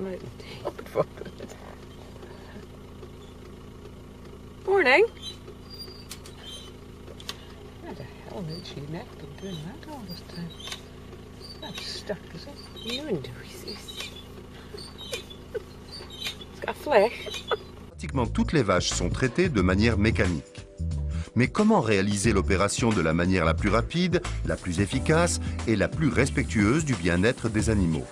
vanuit Morning. How the hell did she neck been doing that all this time? That's stuck, is it? You and It's got flesh. Pratiquement toutes les vaches sont traitées de manière mécanique. Mais comment réaliser l'opération de la manière la plus rapide, la plus efficace et la plus respectueuse du bien-être des animaux?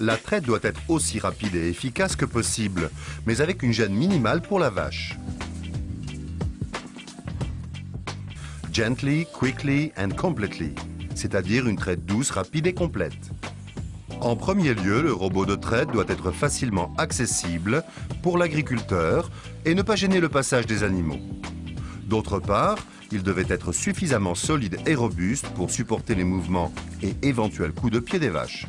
La traite doit être aussi rapide et efficace que possible, mais avec une gêne minimale pour la vache. Gently, quickly and completely, c'est-à-dire une traite douce, rapide et complète. En premier lieu, le robot de traite doit être facilement accessible pour l'agriculteur et ne pas gêner le passage des animaux. D'autre part, il devait être suffisamment solide et robuste pour supporter les mouvements et éventuels coups de pied des vaches.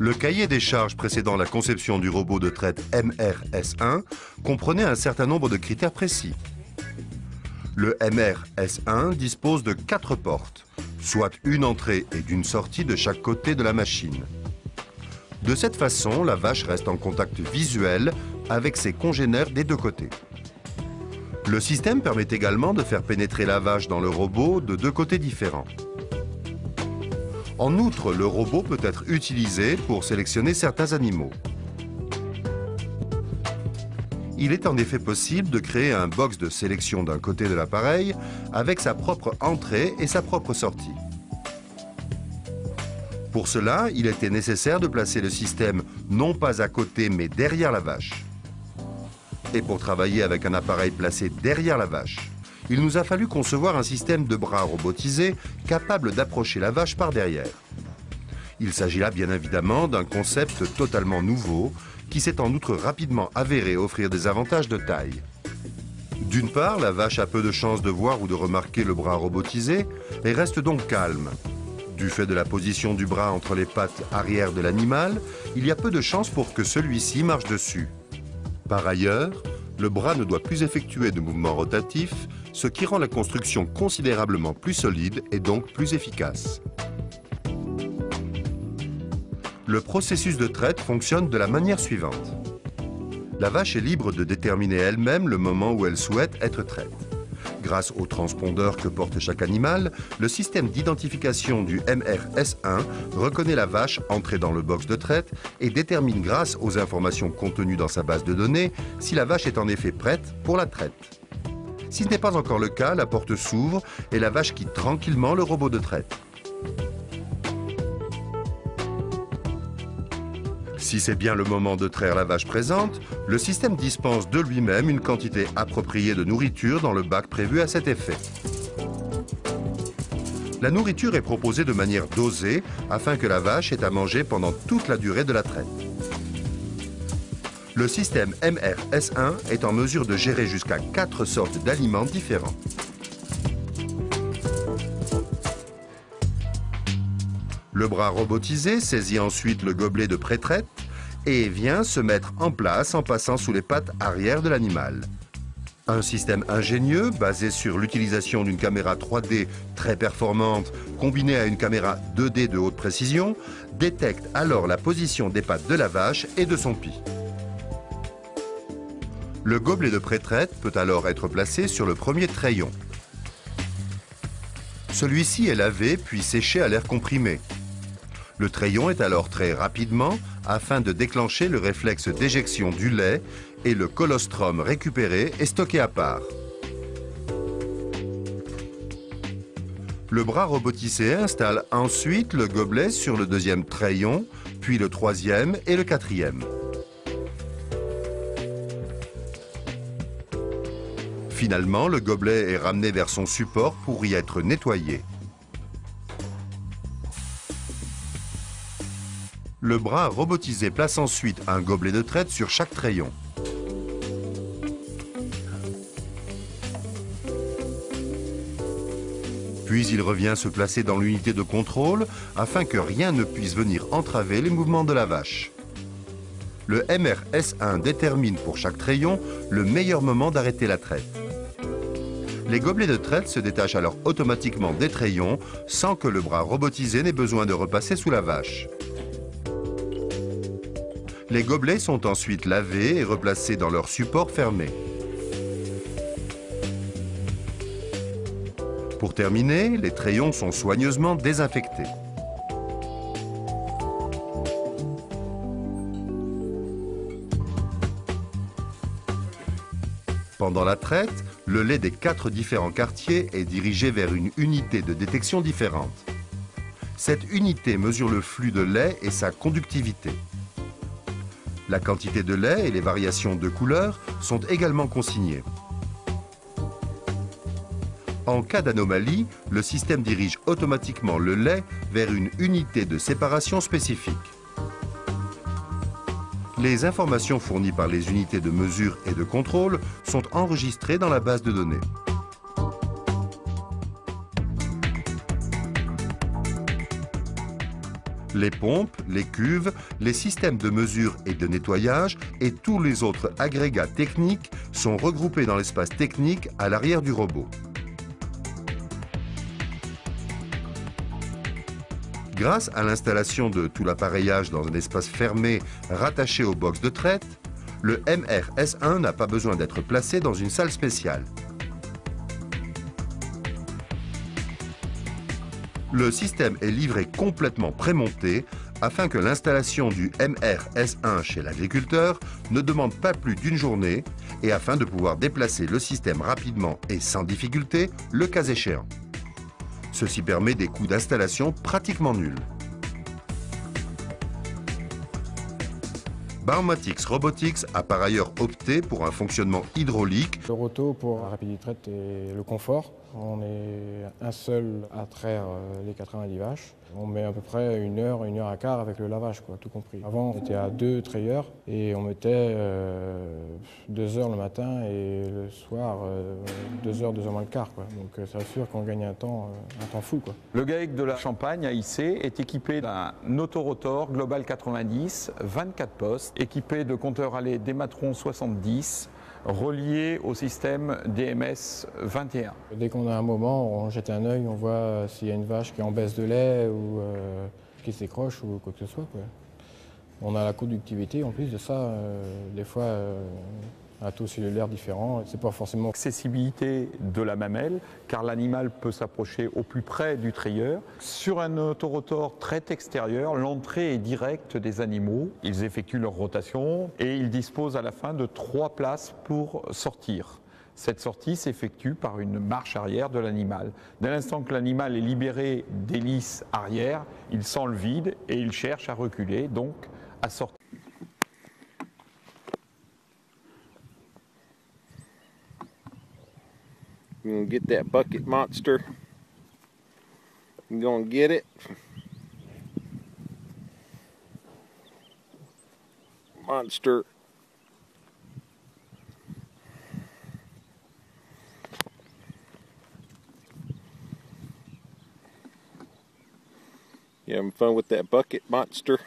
Le cahier des charges précédant la conception du robot de traite MRS1 comprenait un certain nombre de critères précis. Le MRS1 dispose de quatre portes, soit une entrée et d'une sortie de chaque côté de la machine. De cette façon, la vache reste en contact visuel avec ses congénères des deux côtés. Le système permet également de faire pénétrer la vache dans le robot de deux côtés différents. En outre, le robot peut être utilisé pour sélectionner certains animaux. Il est en effet possible de créer un box de sélection d'un côté de l'appareil avec sa propre entrée et sa propre sortie. Pour cela, il était nécessaire de placer le système non pas à côté mais derrière la vache. Et pour travailler avec un appareil placé derrière la vache, il nous a fallu concevoir un système de bras robotisé capable d'approcher la vache par derrière. Il s'agit là bien évidemment d'un concept totalement nouveau qui s'est en outre rapidement avéré offrir des avantages de taille. D'une part, la vache a peu de chances de voir ou de remarquer le bras robotisé et reste donc calme, du fait de la position du bras entre les pattes arrière de l'animal, il y a peu de chances pour que celui-ci marche dessus. Par ailleurs, le bras ne doit plus effectuer de mouvements rotatifs, ce qui rend la construction considérablement plus solide et donc plus efficace. Le processus de traite fonctionne de la manière suivante. La vache est libre de déterminer elle-même le moment où elle souhaite être traite. Grâce au transpondeur que porte chaque animal, le système d'identification du MRS1 reconnaît la vache entrée dans le box de traite et détermine grâce aux informations contenues dans sa base de données si la vache est en effet prête pour la traite. Si ce n'est pas encore le cas, la porte s'ouvre et la vache quitte tranquillement le robot de traite. Si c'est bien le moment de traire la vache présente, le système dispense de lui-même une quantité appropriée de nourriture dans le bac prévu à cet effet. La nourriture est proposée de manière dosée afin que la vache ait à manger pendant toute la durée de la traite. Le système MRS1 est en mesure de gérer jusqu'à 4 sortes d'aliments différents. Le bras robotisé saisit ensuite le gobelet de pré-traite et vient se mettre en place en passant sous les pattes arrière de l'animal. Un système ingénieux basé sur l'utilisation d'une caméra 3D très performante combinée à une caméra 2D de haute précision détecte alors la position des pattes de la vache et de son pis. Le gobelet de pré-traite peut alors être placé sur le premier treillon. Celui-ci est lavé puis séché à l'air comprimé. Le treillon est alors très rapidement afin de déclencher le réflexe d'éjection du lait et le colostrum récupéré est stocké à part. Le bras robotisé installe ensuite le gobelet sur le deuxième treillon, puis le troisième et le quatrième. Finalement, le gobelet est ramené vers son support pour y être nettoyé. Le bras robotisé place ensuite un gobelet de traite sur chaque treillon. Puis il revient se placer dans l'unité de contrôle afin que rien ne puisse venir entraver les mouvements de la vache. Le MRS1 détermine pour chaque treillon le meilleur moment d'arrêter la traite. Les gobelets de traite se détachent alors automatiquement des trayons sans que le bras robotisé n'ait besoin de repasser sous la vache. Les gobelets sont ensuite lavés et replacés dans leur support fermé. Pour terminer, les trayons sont soigneusement désinfectés. Pendant la traite, le lait des quatre différents quartiers est dirigé vers une unité de détection différente. Cette unité mesure le flux de lait et sa conductivité. La quantité de lait et les variations de couleur sont également consignées. En cas d'anomalie, le système dirige automatiquement le lait vers une unité de séparation spécifique. Les informations fournies par les unités de mesure et de contrôle sont enregistrées dans la base de données. Les pompes, les cuves, les systèmes de mesure et de nettoyage et tous les autres agrégats techniques sont regroupés dans l'espace technique à l'arrière du robot. Grâce à l'installation de tout l'appareillage dans un espace fermé rattaché aux box de traite, le MRS1 n'a pas besoin d'être placé dans une salle spéciale. Le système est livré complètement prémonté afin que l'installation du MRS1 chez l'agriculteur ne demande pas plus d'une journée et afin de pouvoir déplacer le système rapidement et sans difficulté, le cas échéant. Ceci permet des coûts d'installation pratiquement nuls. Barmatics Robotics a par ailleurs opté pour un fonctionnement hydraulique. Le roto pour la rapidité et le confort. On est un seul à traire euh, les 90 vaches. On met à peu près une heure, une heure à quart avec le lavage, quoi, tout compris. Avant, on était à deux trayeurs et on mettait euh, deux heures le matin et le soir, euh, deux heures, deux heures moins le quart. Donc ça sûr qu'on gagne un temps, fou. Quoi. Le GAEC de la Champagne à IC est équipé d'un autorotor Global 90, 24 postes, équipé de compteurs allés Dématron 70, relié au système DMS 21. Dès qu'on a un moment, on jette un œil, on voit s'il y a une vache qui est en baisse de lait ou euh, qui s'écroche ou quoi que ce soit. On a la conductivité en plus de ça. Euh, des fois, euh, un taux cellulaire différent. C'est pas forcément accessibilité de la mamelle, car l'animal peut s'approcher au plus près du trayeur. Sur un autorotor très extérieur, l'entrée est directe des animaux. Ils effectuent leur rotation et ils disposent à la fin de trois places pour sortir. Cette sortie s'effectue par une marche arrière de l'animal. Dès l'instant que l'animal est libéré d'hélice arrière, il sent le vide et il cherche à reculer, donc à sortir. You're gonna get that bucket monster. You're gonna get it. Monster. You having fun with that bucket monster?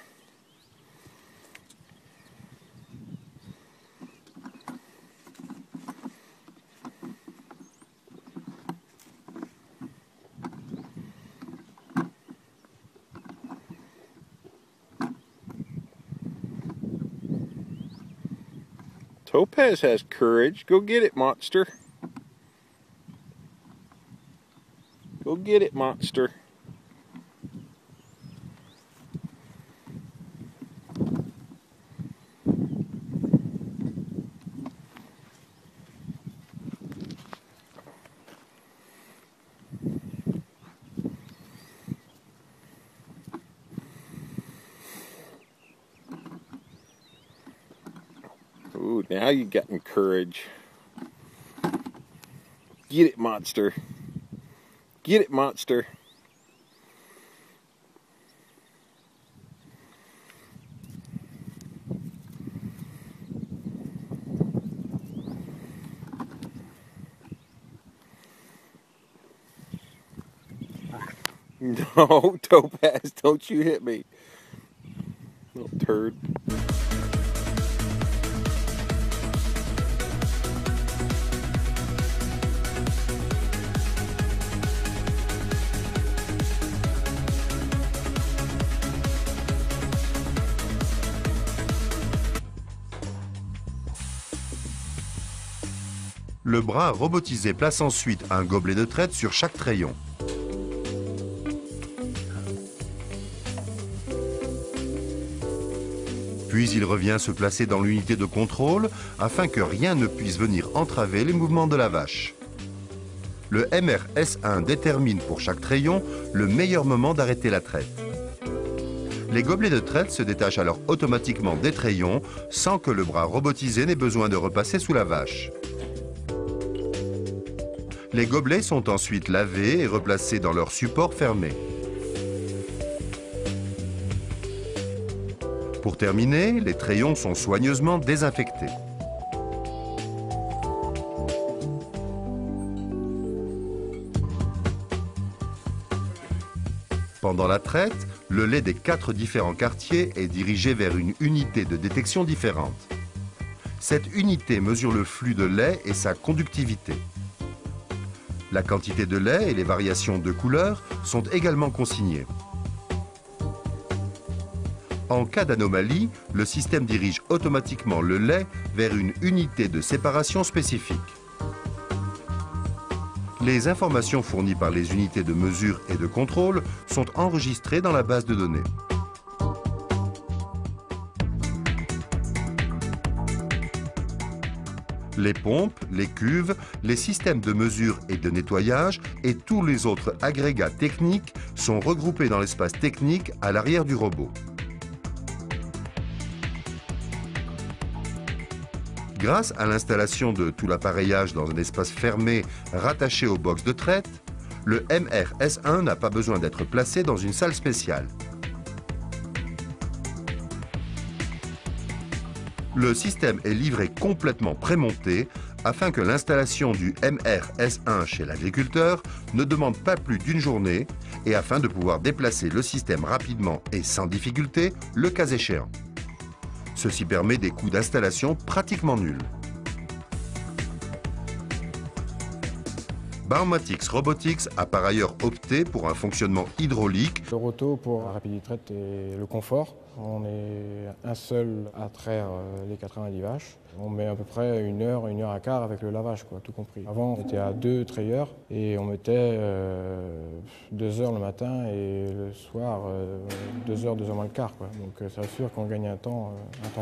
Topaz has courage. Go get it, monster. Go get it, monster. Now you getting courage. Get it, monster. Get it, monster. No, Topaz, don't you hit me. Little turd. Le bras robotisé place ensuite un gobelet de traite sur chaque trayon. Puis il revient se placer dans l'unité de contrôle afin que rien ne puisse venir entraver les mouvements de la vache. Le MRS1 détermine pour chaque trayon le meilleur moment d'arrêter la traite. Les gobelets de traite se détachent alors automatiquement des trayons sans que le bras robotisé n'ait besoin de repasser sous la vache. Les gobelets sont ensuite lavés et replacés dans leur support fermé. Pour terminer, les trayons sont soigneusement désinfectés. Pendant la traite, le lait des quatre différents quartiers est dirigé vers une unité de détection différente. Cette unité mesure le flux de lait et sa conductivité. La quantité de lait et les variations de couleur sont également consignées. En cas d'anomalie, le système dirige automatiquement le lait vers une unité de séparation spécifique. Les informations fournies par les unités de mesure et de contrôle sont enregistrées dans la base de données. Les pompes, les cuves, les systèmes de mesure et de nettoyage et tous les autres agrégats techniques sont regroupés dans l'espace technique à l'arrière du robot. Grâce à l'installation de tout l'appareillage dans un espace fermé rattaché aux box de traite, le MRS1 n'a pas besoin d'être placé dans une salle spéciale. Le système est livré complètement prémonté afin que l'installation du MRS1 chez l'agriculteur ne demande pas plus d'une journée et afin de pouvoir déplacer le système rapidement et sans difficulté, le cas échéant. Ceci permet des coûts d'installation pratiquement nuls. Baumatics Robotics a par ailleurs opté pour un fonctionnement hydraulique. Le roto pour la rapidité et le confort. On est un seul à traire euh, les 90 vaches. On met à peu près une heure, une heure à quart avec le lavage, quoi, tout compris. Avant, on était à deux trayeurs et on mettait euh, deux heures le matin et le soir, euh, deux heures, deux heures moins le quart. Donc ça assure qu'on gagne un temps,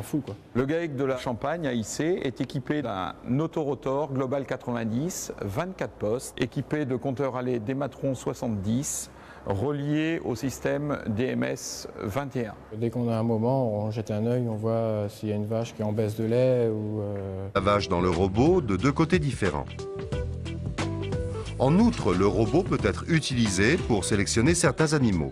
fou. Quoi. Le GAEC de la Champagne à IC est équipé d'un autorotor Global 90, 24 postes, équipé de compteurs allés Dématron 70, relié au système DMS 21. Dès qu'on a un moment, on jette un œil, on voit s'il y a une vache qui est en baisse de lait ou... Euh... La vache dans le robot de deux côtés différents. En outre, le robot peut être utilisé pour sélectionner certains animaux.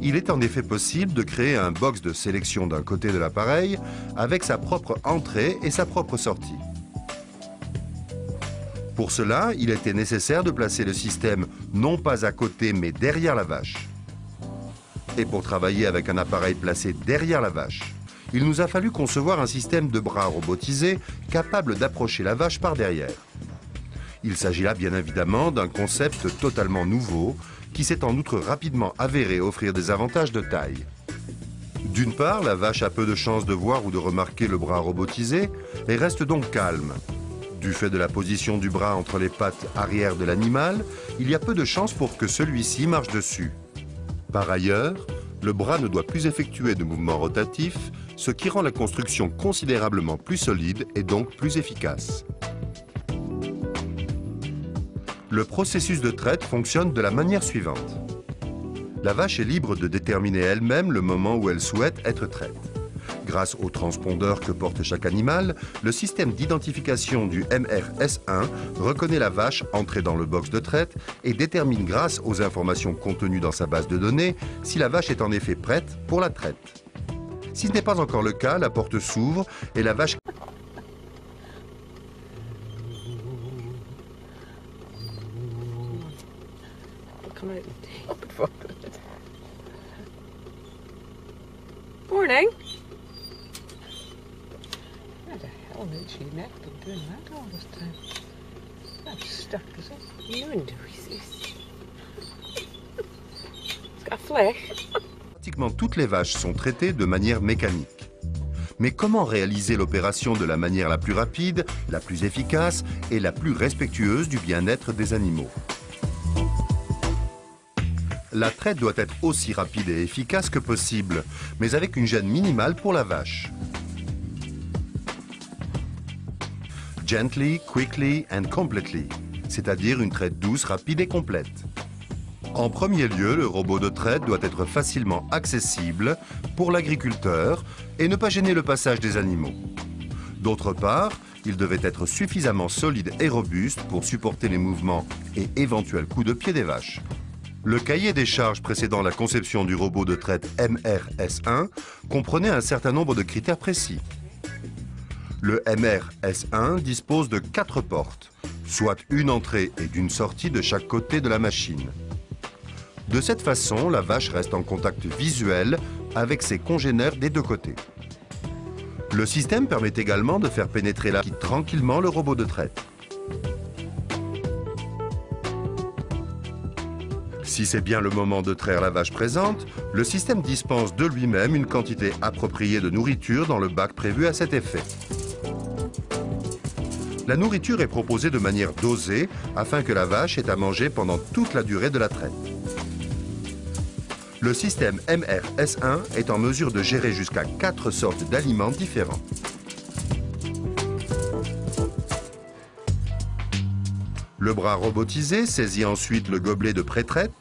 Il est en effet possible de créer un box de sélection d'un côté de l'appareil avec sa propre entrée et sa propre sortie. Pour cela, il était nécessaire de placer le système non pas à côté mais derrière la vache. Et pour travailler avec un appareil placé derrière la vache, il nous a fallu concevoir un système de bras robotisé capable d'approcher la vache par derrière. Il s'agit là bien évidemment d'un concept totalement nouveau qui s'est en outre rapidement avéré offrir des avantages de taille. D'une part, la vache a peu de chances de voir ou de remarquer le bras robotisé et reste donc calme, du fait de la position du bras entre les pattes arrière de l'animal, il y a peu de chances pour que celui-ci marche dessus. Par ailleurs, le bras ne doit plus effectuer de mouvements rotatifs, ce qui rend la construction considérablement plus solide et donc plus efficace. Le processus de traite fonctionne de la manière suivante. La vache est libre de déterminer elle-même le moment où elle souhaite être traite. Grâce au transpondeur que porte chaque animal, le système d'identification du MRS1 reconnaît la vache entrée dans le box de traite et détermine grâce aux informations contenues dans sa base de données si la vache est en effet prête pour la traite. Si ce n'est pas encore le cas, la porte s'ouvre et la vache Morning. How the hell had she neck been doing that all this time? Stuck, this. It's got flesh. Pratiquement toutes les vaches sont traitées de manière mécanique. Mais comment réaliser l'opération de la manière la plus rapide, la plus efficace et la plus respectueuse du bien-être des animaux? La traite doit être aussi rapide et efficace que possible, mais avec une gêne minimale pour la vache. Gently, quickly and completely, c'est-à-dire une traite douce, rapide et complète. En premier lieu, le robot de traite doit être facilement accessible pour l'agriculteur et ne pas gêner le passage des animaux. D'autre part, il devait être suffisamment solide et robuste pour supporter les mouvements et éventuels coups de pied des vaches. Le cahier des charges précédant la conception du robot de traite MRS1 comprenait un certain nombre de critères précis. Le MRS1 dispose de quatre portes, soit une entrée et d'une sortie de chaque côté de la machine. De cette façon, la vache reste en contact visuel avec ses congénères des deux côtés. Le système permet également de faire pénétrer la tranquillement le robot de traite. Si c'est bien le moment de traire la vache présente, le système dispense de lui-même une quantité appropriée de nourriture dans le bac prévu à cet effet. La nourriture est proposée de manière dosée afin que la vache ait à manger pendant toute la durée de la traite. Le système MRS1 est en mesure de gérer jusqu'à 4 sortes d'aliments différents. Le bras robotisé saisit ensuite le gobelet de pré-traite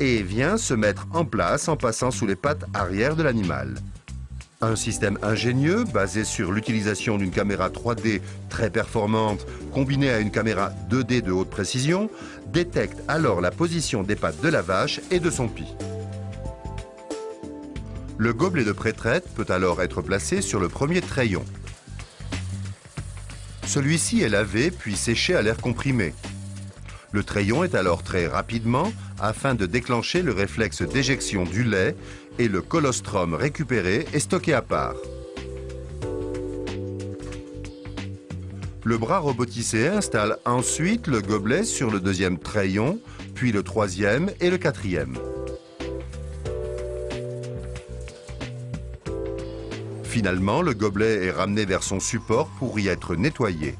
et vient se mettre en place en passant sous les pattes arrière de l'animal. Un système ingénieux basé sur l'utilisation d'une caméra 3D très performante combinée à une caméra 2D de haute précision détecte alors la position des pattes de la vache et de son pis. Le gobelet de pré-traite peut alors être placé sur le premier treillon. Celui-ci est lavé puis séché à l'air comprimé. Le treillon est alors très rapidement afin de déclencher le réflexe d'éjection du lait et le colostrum récupéré est stocké à part. Le bras robotisé installe ensuite le gobelet sur le deuxième treillon, puis le troisième et le quatrième. Finalement, le gobelet est ramené vers son support pour y être nettoyé.